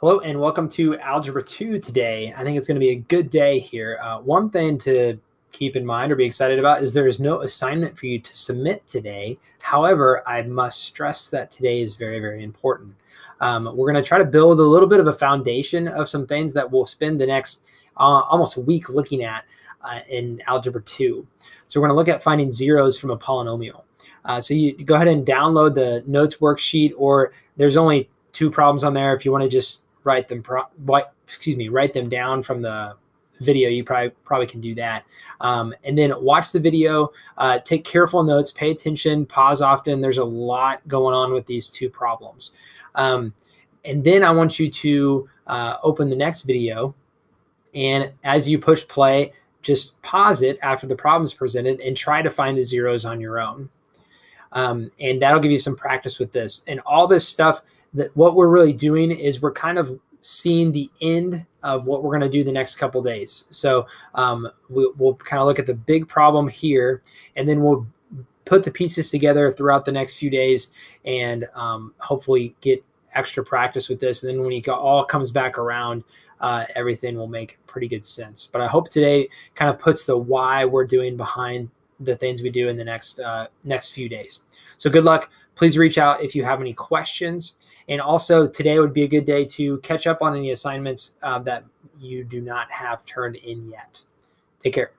Hello and welcome to Algebra 2 today. I think it's going to be a good day here. Uh, one thing to keep in mind or be excited about is there is no assignment for you to submit today. However, I must stress that today is very, very important. Um, we're going to try to build a little bit of a foundation of some things that we'll spend the next uh, almost week looking at uh, in Algebra 2. So we're going to look at finding zeros from a polynomial. Uh, so you go ahead and download the notes worksheet or there's only two problems on there if you want to just write them excuse me write them down from the video. You probably probably can do that. Um, and then watch the video uh, take careful notes pay attention pause often. There's a lot going on with these two problems. Um, and then i want you to uh, open the next video. And as you push play just pause it after the problems presented and try to find the zeros on your own. Um, and that'll give you some practice with this. And all this stuff that what we're really doing is we're kind of seeing the end of what we're going to do the next couple days. So um, we, will kind of look at the big problem here, and then we'll put the pieces together throughout the next few days, and um, hopefully get extra practice with this. And then when it all comes back around, uh, everything will make pretty good sense. But I hope today kind of puts the why we're doing behind the things we do in the next uh, next few days. So good luck. Please reach out if you have any questions. And also, today would be a good day to catch up on any assignments uh, that you do not have turned in yet. Take care.